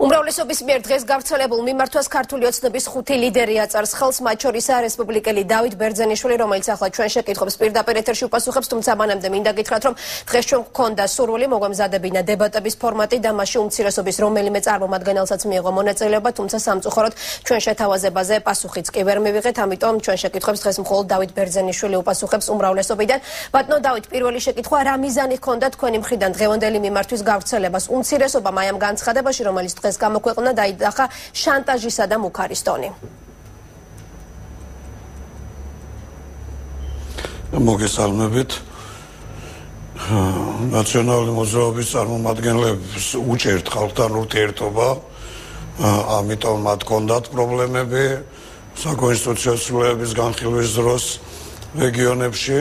უმრავლესობის მიერ დღეს გავრცელებულ მიმართვას ქართული ოცნების ხუთი ლიდერი აწარს ხელს, მათ შორისაა რესპუბლიკელი დავით ბერძენიშვილი, რომელიც ახლა ჩვენ შეკითხვებს პირდაპირ ეთერში უპასუხებს, თუმცა მანამდე მინდა გითხრათ, რომ დღეს ჩვენ გქონდა სურვილი მოგვემზადებინა დებატების ფორმატი და მასში უმცირესობის რომელიმე წარმომადგენელსაც მიიღო მონაწილეობა, თუმცა სამწუხაროდ ჩვენ შეთავაზებაზე პასუხიც კი ვერ მივიღეთ, ამიტომ ჩვენ შეკითხვებს დღეს მხოლოდ დავით ბერძენიშვილი უპასუხებს უმრავლესობიდან. ბატონო დავით, პირველი შეკითხვა რა მიზანი ჰქონდა თქვენი მხრიდან დღევანდელი მიმართვის გავრცელებას? უმცირესობა მაიამ განცხადებაში, რომელიც დღეს გამოქვეყნა დაიდახა შანტაჟისა და მუქარის ტონი. მოგესალმებით. ნაციონალური მოძრაობის წარმომადგენლებს უჭერთ ხალხთან ურთიერთობა. ამიტომ მათ კონდათ პრობლემები საკონსტიტუციო სრულების განხილვის დროს რეგიონებში.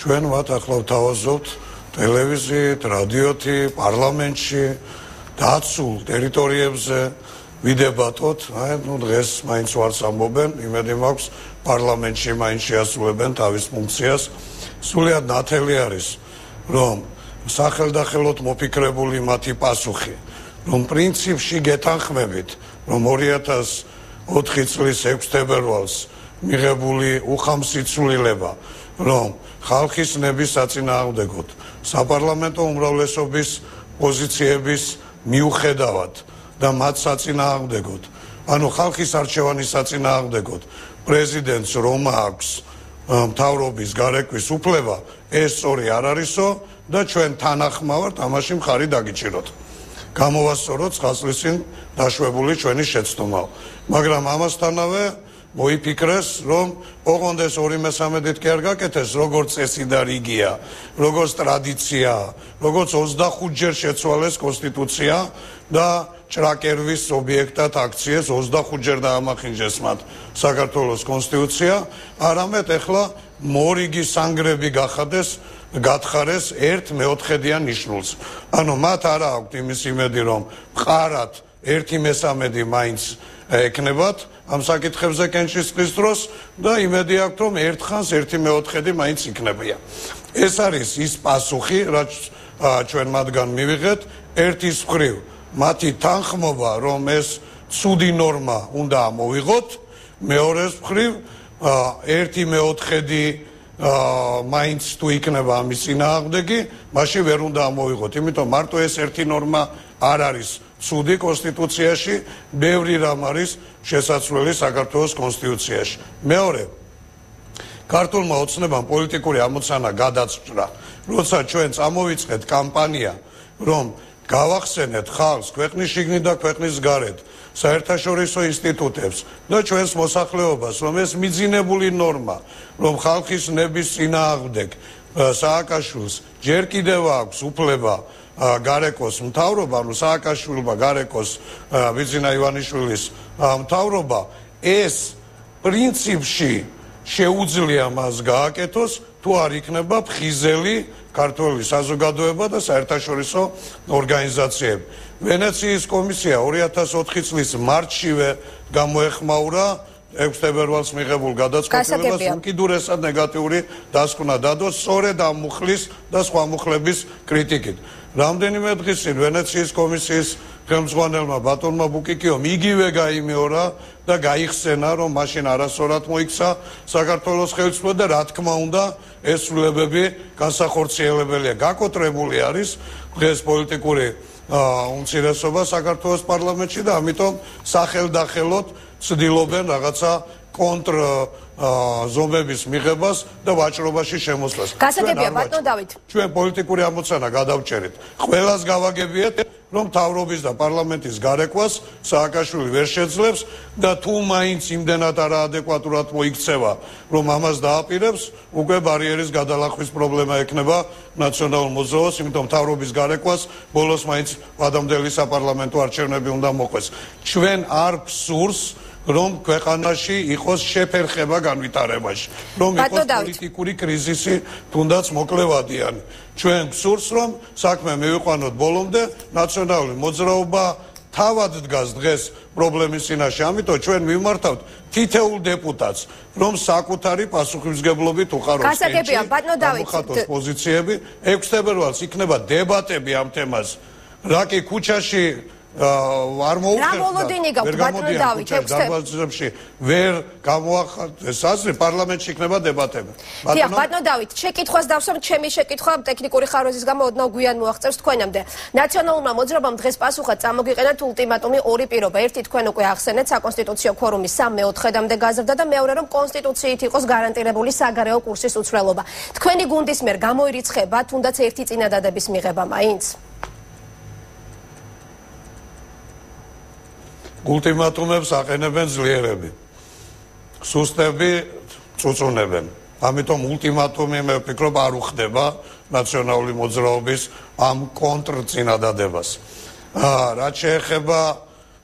ჩვენ მათ ახლა ვთავაზობთ ტელევიზიით, რადიოთი, პარლამენტში. დაცულ ტერიტორიებზე ვიდებატოთ, აი ნუ დღეს მაინც ვარც ამბობენ, იმედი მაქვს პარლამენტში მაინც შეასრულებენ თავის ფუნქციას. სულიად ნათელი არის, რომ სახელდახელოდ მოფიქრებული მათი პასუხი, რომ პრინციპში გეთანხმებით, რომ 2004 წლის 6 თებერვალს მიღებული უხამსიცვლილება, რომ ხალხის ნების საწინააღმდეგოდ საპარლამენტო უმრავლესობის პოზიციების მიუხედავად და მათ საწინააღმდეგოდ ანუ ხალხის არჩევანის საწინააღმდეგოდ პრეზიდენტს რომ აქვს მთავრობის გარეკვის უფლება ეს სწორი არ არისო და ჩვენ თანახმავართ ამაში მხარი დაგიჭიროთ. გამოვასწოროთ ხალხისინ დაშვებული ჩვენი შეცდომა მაგრამ ამასთანავე მოიფიქრეს, რომ ოღონდეს 2/13-ით კი არ გაკეთეს, როგორც წესი და რიგია, როგორც ტრადიცია, როგორც 25-ჯერ შეცვალეს კონსტიტუცია და ჭრაკერვის ობიექტად აქციეს 25-ჯერ დაამახინჯეს მათ საქართველოს კონსტიტუცია, არამედ ეხლა მორიგი სანგრები გახადეს გათხარეს ერთ მეოთხედიან ნიშნულს. ანუ მათ არ აქვთ იმის იმედი, რომ მყარად 1/13 მაინც ეკნებათ ამ საკითხებზე კენჭისყრის დროს და იმედი აქვს რომ ერთხანს 1/4 მაინც იქნებია. ეს არის ის პასუხი, რაც ჩვენ მათგან მივიღეთ, ერთის მხრივ მათი თანხმობა, რომ ეს ცუდი ნორმა უნდა ამოვიღოთ, მეორეს მხრივ 1/4 აა მაინც თუ იქნება ამის წინააღმდეგი, მაშინ ვერ უნდა ამოვიღოთ, იმიტომ მარტო ეს ერთი ნორმა არ არის ცუდი კონსტიტუციაში, ბევრი რამ არის შესაძლებელი საქართველოს კონსტიტუციაში. მეორე ქართულმა ოცნებამ პოლიტიკური ამოცანა გადაწყვეტა, როცა ჩვენ წამოვიწყეთ კამპანია, რომ გავახსენეთ ხალხს ქვეყნის შიგნით და ქვეყნის გარეთ საერთაშორისო ინსტიტუტებს და ჩვენს მოსახლეობას, რომ ეს მიძინებული ნორმა, რომ ხალხის ნების წინააღმდეგ სააკაშვილს ჯერ კიდევ აქვს უფლება გარეკოს მთავრობა, ანუ სააკაშვილობა გარეკოს ვიძინა ივანიშვილის მთავრობა, ეს პრინციპში შეუძლია მას გააკეთოს, თუ არ იქნება ფხიზელი ქართული საზოგადოება და საერთაშორისო ორგანიზაციები. ვენეციის კომისია 2004 წლის მარტშივე გამოეხმაურა 6 თებერვალს მიღებულ გადაწყვეტილებას უკიდურესად ნეგატიური დასკვნა დადო სწორედ ამ მუხლის და სხვა მუხლების კრიტიკით. რამდენიმე დღის წინ ვენეციის კომისიის ხელმძღვანელმა ბატონმა ბუკიკიომ იგივე გაიმეორა და გაიხსენა რომ მაშინ არასწორად მოიქცა საქართველოს ხელისუფლება და რა თქმა უნდა ეს სრულებები განსახორციელებელია გაკოტრებული არის დღეს პოლიტიკური უმცირესობა საქართველოს პარლამენტში და ამიტომ სახელდახელოდ ცდილობენ რაღაცა კონტრ ზომების მიღებას და ვაჭრობაში შემოსვლას. გასაგებია ბატონ დავით. ჩვენ პოლიტიკური ამოცანა გადავჭერით. ყველას გავაგებიეთ, რომ თავრობის და პარლამენტის გარეკვას სააკაშვილი ვერ შეძლებს და თუ მაინც იმდენად არაადეკვატურად მოიქცევა, რომ ამას დააპირებს, უკვე ბარიერის გადალახვის პრობლემა ექნება ნაციონალურ მოძრაობას, იმიტომ თავრობის გარეკვას ბოლოს მაინც ადამიანელი საპარლამენტო არჩევნები უნდა მოყვეს. ჩვენ არ გსურს რომ ქვეყანაში იყოს შეფერხება განვითარებაში, რომ იყოს პოლიტიკური კრიზისი, თუნდაც მოკლევადიანი. ჩვენ გსურს, რომ საქმე მივიყვანოთ ბოლომდე, ნაციონალური მოძრაობა თავად დგას დღეს პრობლემის წინაშე, ამიტომ ჩვენ მიმართავთ თითეულ დეპუტატს, რომ საკუთარი პასუხისგებლობით უყაროს გასაგებია, ბატონო დავით, პოზიციები 6 თებერვალს იქნება დებატები ამ თემას. რა კი ქუჩაში არ მოუხერხდა. რა მოლოდინი გაქვთ ბატონო დავით ექვსთებში ვერ გამოახატეს ასე პარლამენტში იქნება დებატები. ბატონო ბატონო დავით შეკითხვას დავსვამ ჩემი შეკითხვა ტექნიკური ხარვეზის გამო ოდნავ გვიან მოაღწევს თქვენამდე. ნაციონალურმა მოძრაობამ დღეს პასუხად წამოგიყენათ ულტიმატუმი ორი პირობა. ერთი თქვენ უკვე ახსენეთ საკონსტიტუციო ფორუმის 3-4-დამდე გაზრდა და მეორე რომ კონსტიტუციით იყოს გარანტირებული საგარეო კურსის უცვლელობა. თქვენი გუნდის მიერ გამოირიცხება თუნდაც ერთი წინადადების მიღება მაინც? ულტიმატუმებს აყენებენ ძლიერები. სუსტები წუწუნებენ. ამიტომ ულტიმატუმი მე ვფიქრობ არ უხდება ნაციონალური მოძრაობის ამ კონტრწინადადებას. აა რაც შეეხება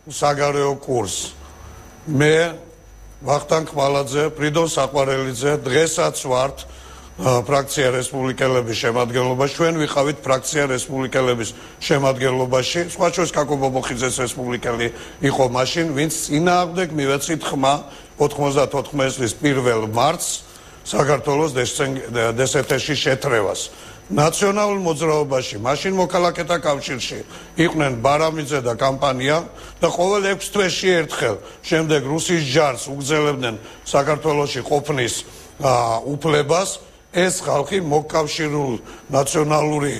საგარეო კურსს მე ვახტანგ ხმალაძე, ფრიდონ საყვარელიძე დღესაც ვართ ფრაქცია რესპუბლიკელების შემადგენლობაში. ჩვენ ვიყავით ფრაქცია რესპუბლიკელების შემადგენლობაში. სხვა შორის კაკო ბობოხიძეს რესპუბლიკელი იყო მაშინ ვინც წინააღმდეგ მივეცით ხმა 94 წლის 1 მარტს საქართველოს დსთ-ში შეთრევას. ნაციონალურ მოძრაობაში მაშინ მოქალაქეთა კავშირში იყვნენ ბარამიძე და კამპანია და ყოველ 6 თვეში ერთხელ. შემდეგ რუსის ჯარს უგზელებდნენ საქართველოსში ყოფნის უფლებას ეს ხალხი მოკავშირულ ნაციონალური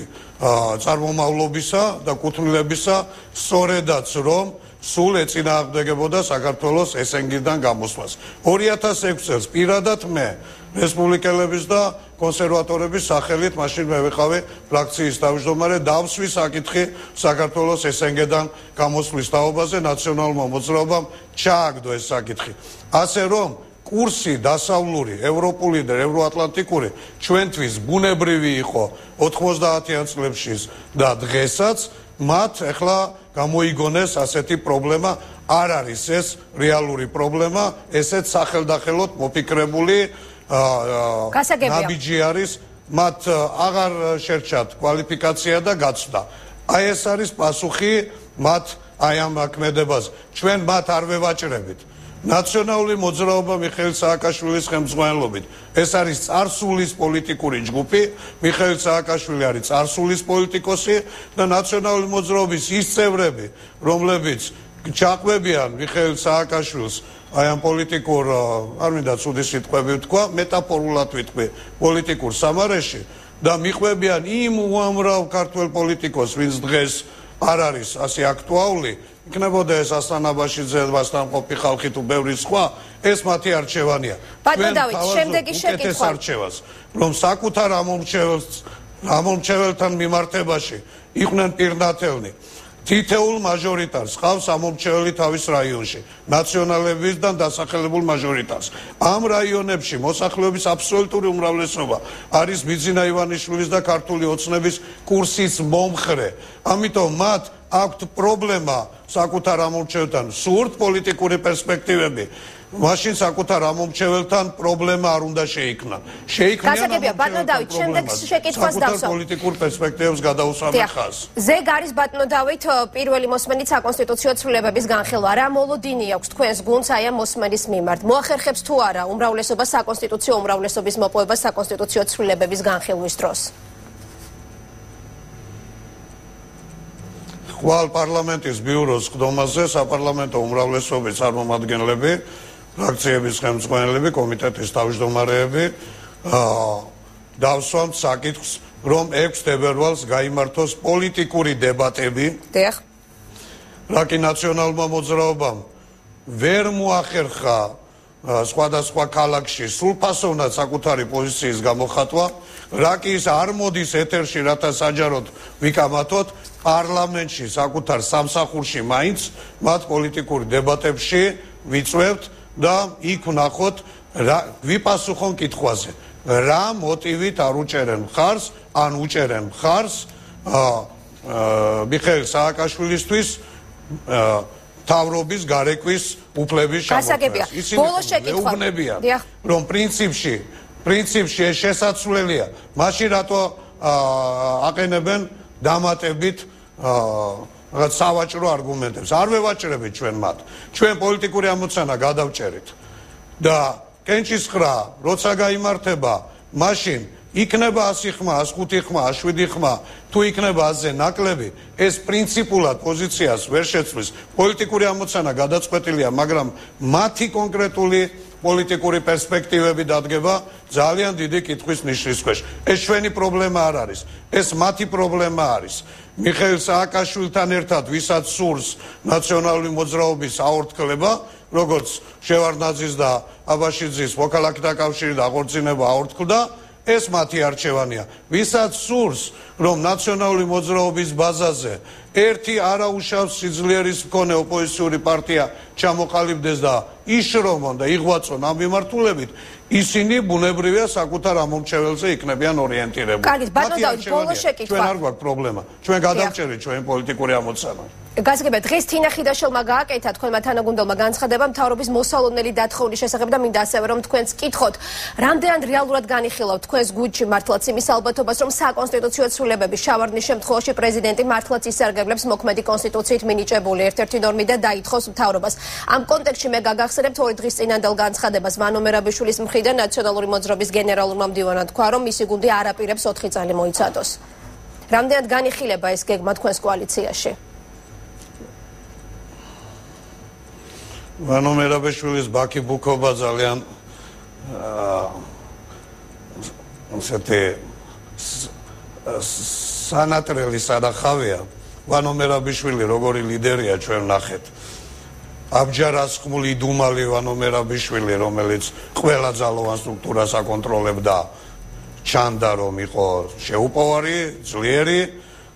წარმომავლობისა და კუთვნილებისა სწორედაც რომ სულ ეწინააღმდეგებოდა საქართველოს ესენგიდან გამოსვლას. 2006 წელს პირადად მე რესპუბლიკელების და კონსერვატორების სახელით მაშინ მე ვიყავი ფრაქციის თავმჯდომარე დავსვი საკითხი საქართველოს ესენგიდან გამოსვლის თაობაზე ნაციონალურმა მოძრაობამ ჩააგდო ეს საკითხი. ასე რომ კურსი დასავლური ევროპული და ევროატლანტიკური ჩვენთვის ბუნებრივი იყო 90-იან წლებში და დღესაც მათ ახლა გამოიგონეს ასეთი პრობლემა არ არის ეს რეალური პრობლემა ესეც სახელდახელოდ მოფიქრებული ნაბიჯი არის მათ აღარ შერჩათ კვალიფიკაცია და გაცვლა აი ეს არის პასუხი მათ აი ამ აკმედებას ჩვენ მათ არ ვევაჭრებით ნაციონალური მოძრაობა მიხეილ სააკაშვილის ხელმძღვანელობით. ეს არის царსულის პოლიტიკური ჯგუფი. მიხეილ სააკაშვილი არის царსულის პოლიტიკოსი და ნაციონალური მოძრაობის ის წევრები, რომლებიც ჩაყვებიან მიხეილ სააკაშვილს აი ამ პოლიტიკურ არ მინდა ცუდი სიტყვები ვთქვა, მეტაფორულად ვიტყვი, პოლიტიკურ სამარეში და მიყვებიან იმ უამრავ ქართველ პოლიტიკოსს, ვინც დღეს არ არის ასე აქტუალური იქნებოდა ეს ასანაბაშიძე მასთან ყოფი ხალხი თუ ბევრი სხვა, ეს მათი არჩევანია. ბატონო დავით, შემდეგი შეკითხვა. არჩევას, რომ საკუთარ ამომრჩეველს ამომრჩეველთან მიმართებაში იყვნენ პირნათელნი. თითეულ მაჟორიტარს ხავს ამომრჩეველი თავის რაიონში, ნაციონალებისგან დასახელებულ მაჟორიტარს. ამ რაიონებში მოსახლეობის აბსოლუტური უმრავლესობა არის ბიძინა ივანიშვილის და ქართული ოცნების კურსის მომხრე. ამიტომ მათ აქვთ პრობლემა საკუთარ ამომრჩეველთან, სურთ პოლიტიკური პერსპექტივები. მაშინ საკუთარ ამომრჩეველთან პრობლემა არ უნდა შეიქმნა. შეიქმნა გასაგებია ბატონო დავით, შემდეგ შეკითხვას დავსვა. პოლიტიკურ პერსპექტივებს გადაუსვამენ ხას. ზეგ არის ბატონო დავით პირველი მოსმენით საკონსტიტუციო ცვლილებების განხილვა. რა მოლოდინი აქვს თქვენს გუნდს აი ამ მოსმენის მიმართ? მოახერხებს თუ არა უმრავლესობა საკონსტიტუციო უმრავლესობის მოპოვება საკონსტიტუციო ცვლილებების განხილვის დროს? ხვალ პარლამენტის ბიუროს ხდომაზე საპარლამენტო უმრავლესობის წარმომადგენლები, ფრაქციების ხელმძღვანელები, კომიტეტის თავმჯდომარეები აა დავსვამთ საკითხს, რომ 6 თებერვალს გამართოს პოლიტიკური დებატები. დიახ. რაკი ნაციონალურმა მოძრაობამ ვერ მოახერხა სხვადასხვა ქალაქში სულფასოვნად საკუთარი პოზიციის გამოხატვა, რაკი ის არ მოდის ეთერში, რათა საჯაროდ ვიკამათოთ, პარლამენტში საკუთარ სამსახურში მაინც მათ პოლიტიკური დებატებში ვიწვევთ და იქ ვნახოთ რა ვიპასუხონ კითხვაზე რა მოტივით არ უჭერენ ხარს ან უჭერენ ხარს მიხეილ სააკაშვილისთვის თავრობის გარეკვის უფლების შემოქმედება. ბოლო შეკითხვა. რომ პრინციპში პრინციპში ეს შესაძლებელია. მაშინ რატო აყენებენ დამატებით რაღაც სავაჭრო არგუმენტებს. არ ვევაჭრებით ჩვენ მათ. ჩვენ პოლიტიკური ამოცანა გადავჭერით. და კენჭის ხრა, როცა გამართება, მაშინ იქნება 100 ხმა, 105 ხმა, 107 ხმა, თუ იქნება აზე ნაკლები, ეს პრინციპულად პოზიციას ვერ შეცვლის. პოლიტიკური ამოცანა გადაწყვეტილია, მაგრამ მათი კონკრეტული პოლიტიკური პერსპექტივები დადგება ძალიან დიდი კითხვის ნიშნის ქვეშ. ეს ჩვენი პრობლემა არ არის, ეს მათი პრობლემა არის. მიხეილ სააკაშვილთან ერთად ვისაც სურს ნაციონალური მოძრაობის აორთქლება, როგორც შევარდნაძის და აბაშიძის მოქალაქეთა კავშირი და აღორძინება აორთქლდა, ეს მათი არჩევანია. ვისაც სურს, რომ ნაციონალური მოძრაობის ბაზაზე ერთი არაუშავს სიძლიერის მქონე ოპოზიციური პარტია ჩამოყალიბდეს და იშრომონ და იღვაწონ ამ მიმართულებით, ისინი ბუნებრივია საკუთარ ამომრჩეველზე იქნებიან ორიენტირებული. კარგი, ბატონო დავით, ბოლო შეკითხვა. ჩვენ არ გვაქვს პრობლემა. ჩვენ გადავჭერით ჩვენ პოლიტიკური ამოცანა. გასაგებია დღეს თინა ხიდაშელმა გააკეთა თქვენმა თანაგუნდელმა განცხადება მთავრობის მოსალონელი დათხოვნის შესახებ და მინდა ასევე რომ თქვენს კითხოთ რამდენად რეალურად განიხილავთ თქვენს გუჩი მართლაც იმის ალბათობას რომ საკონსტიტუციო ცვლილებები შავარდნის შემთხვევაში პრეზიდენტი მართლაც ისარგებლებს მოქმედი კონსტიტუციით მინიჭებული ერთ-ერთი ნორმი და დაითხოვს მთავრობას. ამ კონტექსტში მე გაგახსენებთ ორი დღის წინანდელ განცხადებას. ვანო მერაბიშვილის მხრიდან ნაციონალური მოძრაობის გენერალურმა მდივანმა თქვა რომ მისი გუნდი არ აპირებს 4 წელი მოიცადოს. რამდენად განიხილება ეს გეგმა თქვენს კოალიციაში? ვანო მერაბეშვილის ბაქი ბუქობა ძალიან აა ასეთი სანატრელი სადახავია ვანო მერაბეშვილი როგორი ლიდერია ჩვენ ნახეთ. აბჯარასხმული დუმალი ვანო მერაბეშვილი რომელიც ყველა ძალოვან სტრუქტურას აკონტროლებდა. ჩანდა რომ იყო შეუპოვარი ძლიერი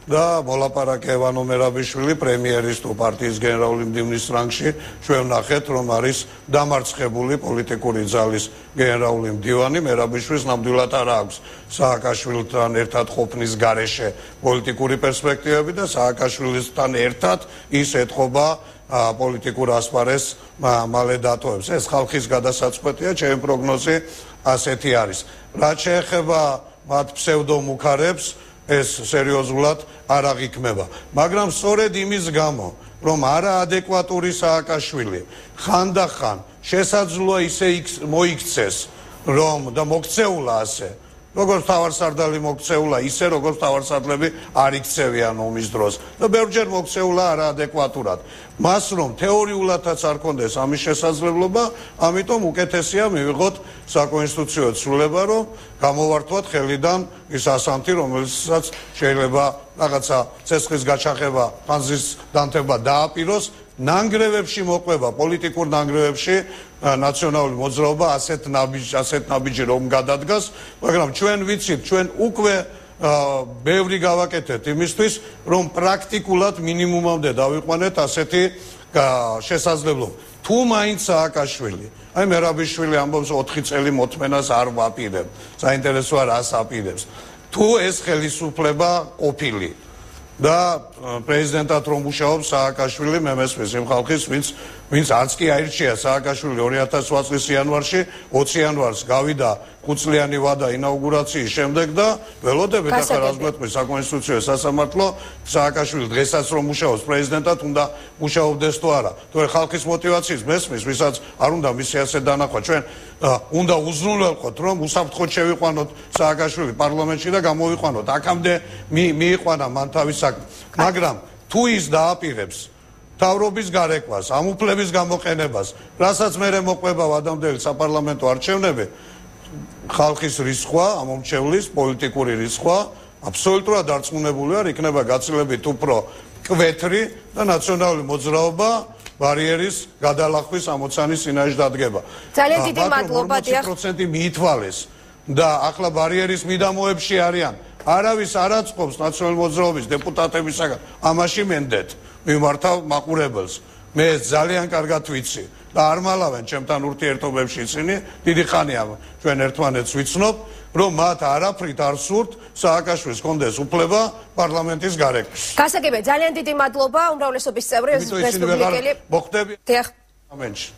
და მოლაპარაკე ევანო მერაბიშვილი პრემიერის თუ პარტიის გენერალური მდივნის რანგში ჩვენ ნახეთ რომ არის დამარცხებული პოლიტიკური ძალის გენერალური მდივანი. მერაბიშვილს ნამდვილად არ აქვს სააკაშვილთან ერთად ყოფნის გარეშე პოლიტიკური პერსპექტივები და სააკაშვილთან ერთად ის ეთყობა პოლიტიკურ ასპარეს მალე დატოვებს. ეს ხალხის გადასაწყვეტია ჩემი პროგნოზი ასეთი არის. რაც შეეხება მათ ფსევდომუქარებს ეს სერიოზულად არ აღიქმება. მაგრამ სწორედ იმის გამო რომ არაადეკვატური სააკაშვილი ხანდახან შესაძლოა ისე მოიქცეს რომ და მოქცეულა ასე როგორც თავარსარდალი მოქცეულა ისე როგორც თავარსარდლები არ იქცევიან ომის დროს. და ბევრჯერ მოქცეულა არაადეკვატურად. მას რომ თეორიულადაც არ კონდეს ამის შესაძლებლობა ამიტომ უკეთესია მივიღოთ საკონსტიტუციო ცვლილება რომ გამოვართვათ ხელიდან ის ასანთი რომელსაც შეიძლება რაღაცა ცეცხლის გაჩაღება ფანზის დანთება დააპიროს. ნანგრევებში მოყვება პოლიტიკურ ნანგრევებში ნაციონალური მოძრაობა ასეთ ნაბიჯ ასეთ ნაბიჯი რომ გადადგას მაგრამ ჩვენ ვიცით ჩვენ უკვე ბევრი გავაკეთეთ იმისთვის რომ პრაქტიკულად მინიმუმამდე დავიყვანეთ ასეთი შესაძლებლობა. თუ მაინც სააკაშვილი აი მერაბიშვილი ამბობს 4 წელი მოთმენას არ ვაპირებ საინტერესოა რას აპირებს. თუ ეს ხელისუფლება ყოფილი და პრეზიდენტად რომ მუშაობს სააკაშვილი მე მესმის იმ ხალხის ვინც ვინც არც კი აირჩია სააკაშვილი 2008 წლის იანვარში 20 იანვარს გავიდა ხუთწლიანი ვადა ინაუგურაციის შემდეგ და ველოდებით ახლა რას გვეთქვი საკონსტიტუციო სასამართლო სააკაშვილი დღესაც რომ მუშაობს პრეზიდენტად უნდა მუშაობდეს თუ არა? თუ ხალხის მოტივაციის მესმის ვისაც არ უნდა მისი ასე დანახვა. ჩვენ უნდა უზრუნველყოთ რომ უსაფრთხოდ შევიყვანოთ სააკაშვილი პარლამენტში და გამოვიყვანოთ. აქამდე მიიყვანა მან თავის საქმე. მაგრამ თუ ის დააპირებს თავრობის გარეკვას, ამუფლების გამოყენებას, რასაც მე მოყვება ადამიანები საპარლამენტო არჩევნები, ხალხის რისხვა, ამომრჩევლის პოლიტიკური რისხვა, აბსოლუტურად არწმუნებული არ იქნება გაცილებით უფრო კვეთრი და ნაციონალური მოძრაობა ბარიერის გადალახვის ამოცანის წინაშე დადგება. ძალიან დიდი მადლობა დიახ. 40% მიითვალეს და ახლა ბარიერის მიდამოებში არიან. არავის არ აწყობს ნაციონალური მოძრაობის დეპუტატებისაგან ამაში მენდეთ. მიმართავ მაყურებელს. მე ძალიან კარგად ვიცი და არ მალავენ ჩემთან ურთიერთობებში ისინი. დიდი ხანია ჩვენ ერთმანეთს ვიცნობ, რომ მათ არაფრით არ სურთ სააკაშვილის კონდეს უფლება პარლამენტის გარეკში. გასაგებია, ძალიან დიდი მადლობა უმრავლესობის წევრი რესპუბლიკელი. მოხდები. დიახ. ამენში.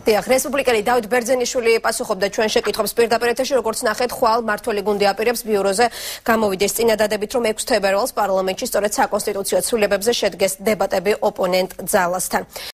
დიახ, რესპუბლიკელი დავით ბერძენიშვილი პასუხობდა ჩვენ შეკითხვებს პირდაპირ ეთერში, როგორც ნახეთ, ხვალ მართველი გუნდი აპირებს ბიუროზე გამოვიდეს წინადადებით, რომ 6 თებერვალს პარლამენტში სწორედ საკონსტიტუციო ცვლილებებზე შედგეს დებატები ოპონენტ ძალასთან.